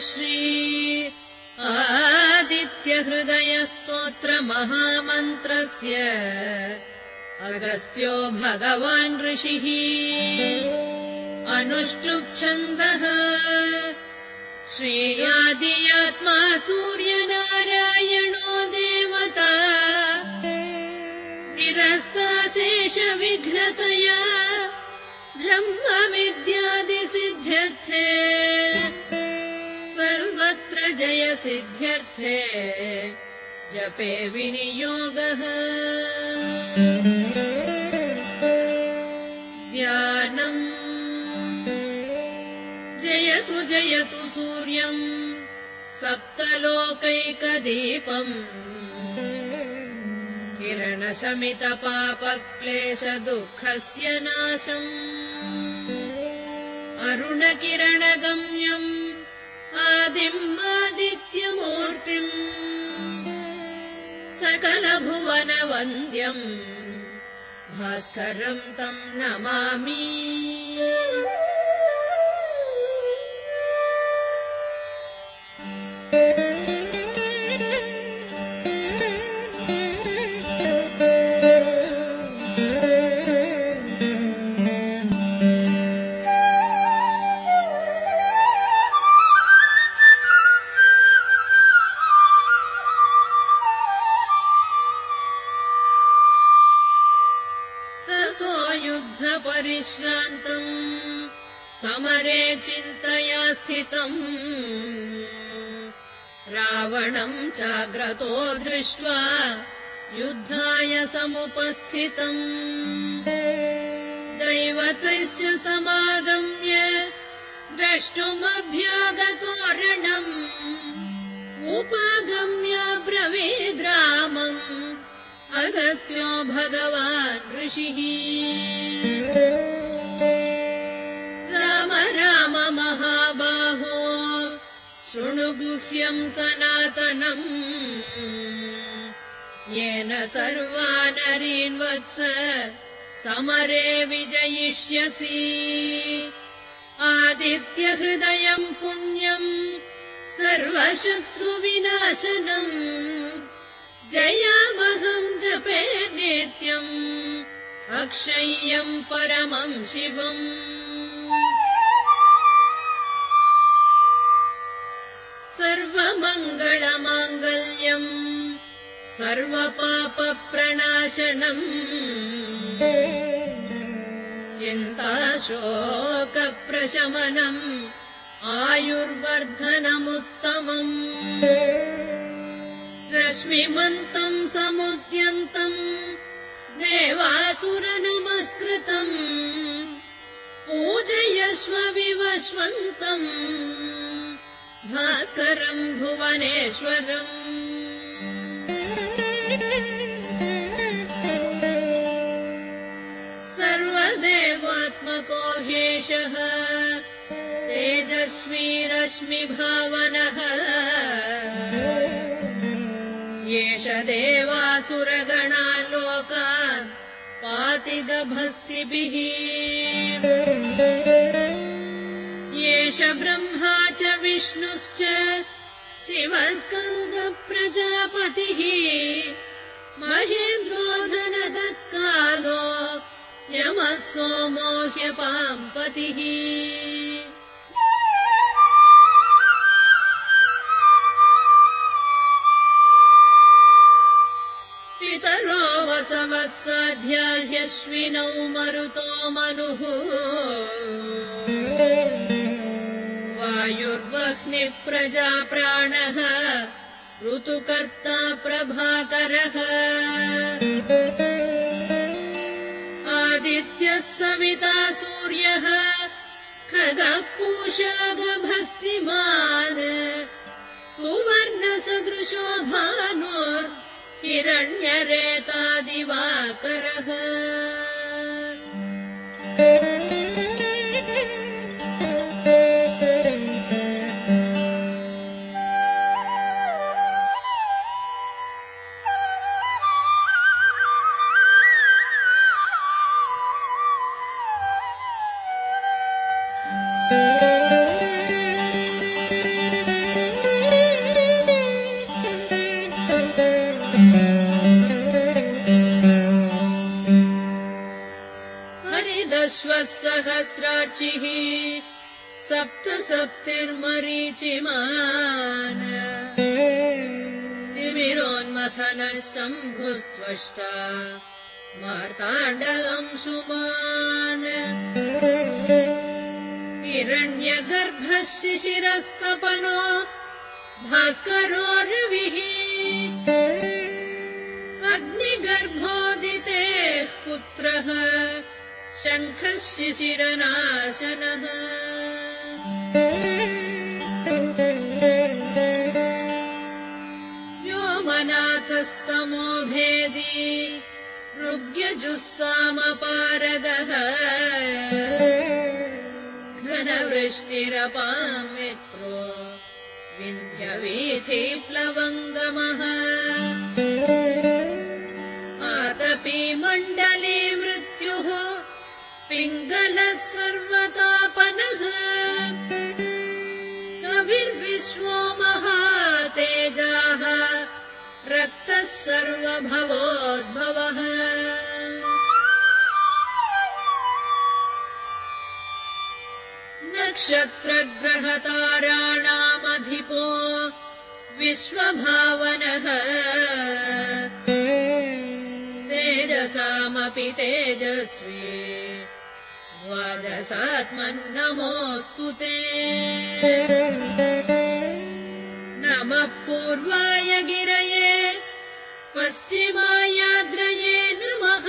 श्री आदित्यहृदयस्तोत्रमहामन्त्रस्य अगस्त्यो भगवान् ऋषिः अनुष्टुप्छन्दः श्रेयादियात्मा सूर्यनारायणो देवता निरस्ताशेषविघ्नतया ब्रह्मविद्यादिसिद्ध्यर्थे सर्वत्र जयसिद्ध्यर्थे। जपे विनियोगः। ध्यानम्। जयतु जयतु सूर्यम्। सप्तलोकैकदीपम्। किरणशमितपापक्लेशदुःखस्य नाशम्। अरुणकिरणगम्यम् आदिम् आदित्यमूर्तिम् सकलभुवनवन्द्यम् भास्करम् तम् नमामि चिन्तया स्थितम्। रावणम् चाग्रतो दृष्ट्वा युद्धाय समुपस्थितम्। दैवतैश्च समागम्य द्रष्टुमभ्यागतोरणम्। उपागम्य ब्रवीद्रामम् अगस्त्यो भगवान् ऋषिः महाबाहो। शृणु गुह्यम् सनातनम्। येन सर्वानरीन् वत्स समरे विजयिष्यसि। आदित्यहृदयम् पुण्यम् सर्वशत्रुविनाशनम् जयामहम् जपे नित्यम् अक्षय्यम् परमम् शिवम् सर्वमङ्गलमाङ्गल्यम् सर्वपापप्रणाशनम् चिन्ताशोकप्रशमनम् आयुर्वर्धनमुत्तमम् रश्मिमन्तम् समुद्यन्तम् देवासुरनमस्कृतम् पूजयस्व विवस्वन्तम् भास्करम् भुवनेश्वरम्। सर्वदेवात्मको ह्येषः तेजस्वी रश्मिभावनः एष देवासुरगणान् लोकान् पाति गभस्तिभिः एष ब्रह्मा च विष्णुश्च शिवस्कन्दप्रजापतिः। महेन्द्रो धनदः कालो यमः सोमो ह्यपाम्पतिः पितरो वसवः साध्या ह्यश्विनौ मरुतो मनुः वायुर्वह्निः प्रजा प्राणः ऋतुकर्ता प्रभाकरः। आदित्यः सविता सूर्यः। खगः पूषा गभस्तिमान् सुवर्णसदृशो भानुर्। हिरण्यरेतादिवाकरः दश्वः सहस्राक्षिः सप्त सप्तिर्मरीचिमान् तिमिरोन्मथनः शम्भुस्त्वष्टा मार्ताण्डगंशुमान् हिरण्यगर्भः शिशिरस्तपनो भास्करो रविः शिशिरनाशनः। व्योमनाथस्तमो भेदी ऋग्यजुस्सामपारगः। घनवृष्टिरपाम् मित्रो विन्ध्यवीथिप्लवङ्गमः। आतपी सर्वभवोद्भवः। नक्षत्रग्रहताराणामधिपो विश्वभावनः। तेजसामपि तेजस्वी। द्वादशात्मन्नमोऽस्तु ते। नमः पूर्वाय गिरये पश्चिमायाद्रये नमः।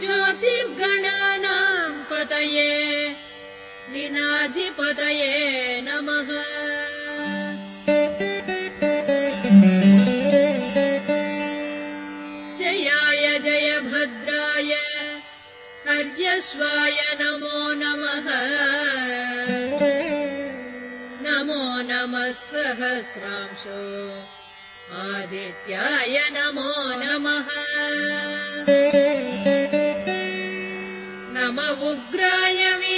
ज्योतिर्गणानाम् पतये दिनाधिपतये नमः। जयाय जयभद्राय हर्यश्वाय नमो नमः। नमो नमः सहस्रांशो आदित्याय नमो नमः। नम। उग्राय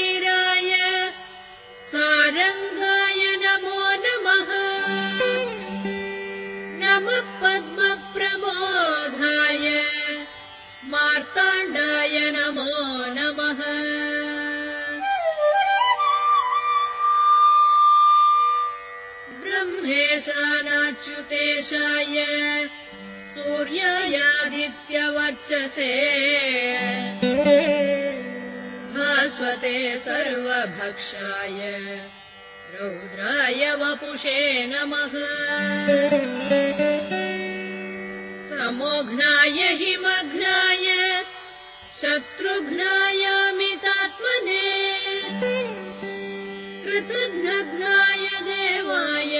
भास्वते सर्वभक्षाय रौद्राय वपुषे नमः। तमोघ्नाय हिमघ्नाय शत्रुघ्नायामितात्मने कृतघ्नघ्नाय देवाय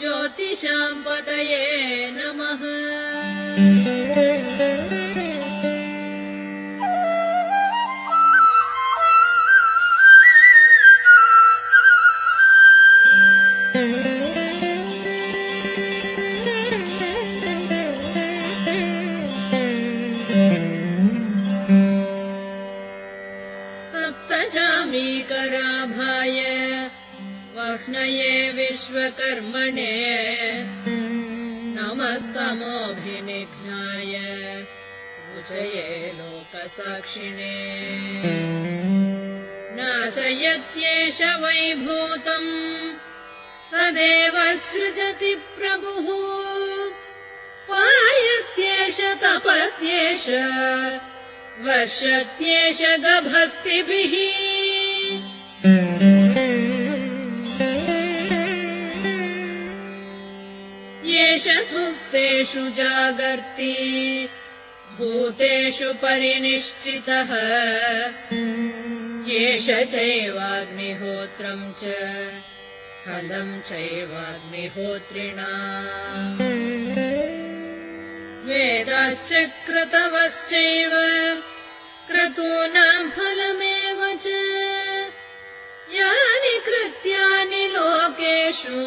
ज्योतिषाम् पतये नमः Müzik नमस्तमोऽभिनिघ्नाय पूजये लोकसाक्षिणे। नाशयत्येष वैभूतम्। तदेव सृजति प्रभुः। पायत्येष तपत्येष वर्षत्येष गभस्तिभिः सुप्तेषु जागर्ति भूतेषु परिनिष्ठितः येष चैवाग्निहोत्रम् च फलम् चैवाग्निहोत्रिणा। वेदाश्च क्रतवश्चैव क्रतूनाम् फलमेव च। यानि कृत्यानि लोकेषु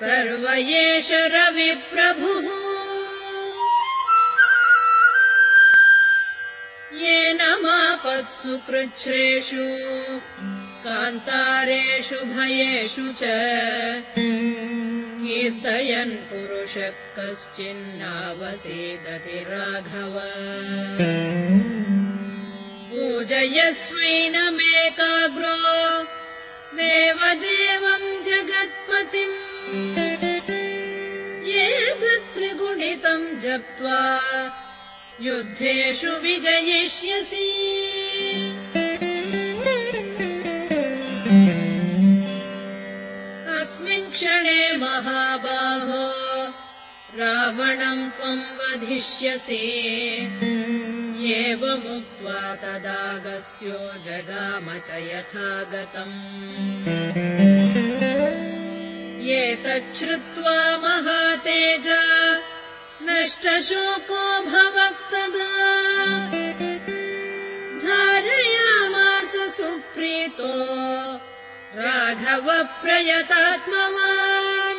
सर्व एष रविप्रभुः येन मापत्सु कृच्छ्रेषु कान्तारेषु भयेषु च। कीर्तयन् पुरुषः कश्चिन्नावसीदति राघव। पूजयस्वैनमेकाग्रो देवदेवम् जगत्पतिम् त्रिगुणितम् जप्त्वा युद्धेषु विजयिष्यसि। अस्मिन् क्षणे महाबाहो रावणम् त्वम् वधिष्यसि। एवमुक्त्वा तदागस्त्यो जगाम च यथा गतम् एतच्छ्रुत्वा महातेज। नष्टशोको भवत्तदा। धारयामास सुप्रीतो। राघव प्रयतात्मवान्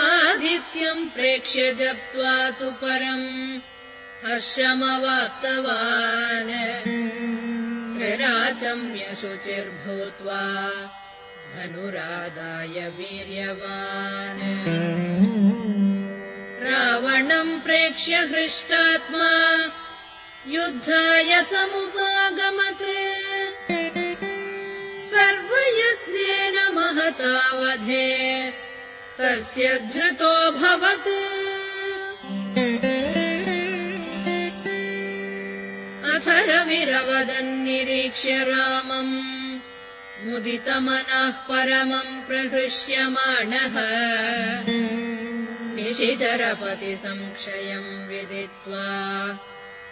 आदित्यम् प्रेक्ष्य जप्त्वा तु परम् हर्षमवाप्तवान् शुचिर्भूत्वा धनुरादाय वीर्यवान्। रावणम् प्रेक्ष्य हृष्टात्मा युद्धाय समुपागमते। सर्वयत्नेन महतावधे तस्य धृतो भवत् अथ रविरवदन्निरीक्ष्य रामम् मुदितमनः परमम् प्रहृष्यमाणः निशिचरपति संक्षयम् विदित्वा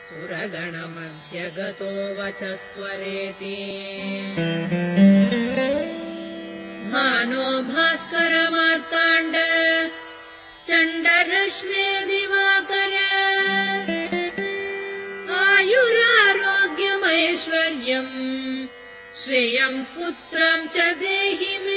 सुरगणमध्य गतो वचस्त्वरेति। भानो भास्करमार्ताण्ड चण्डरश्मे श्रियम् पुत्रम् च देहि मे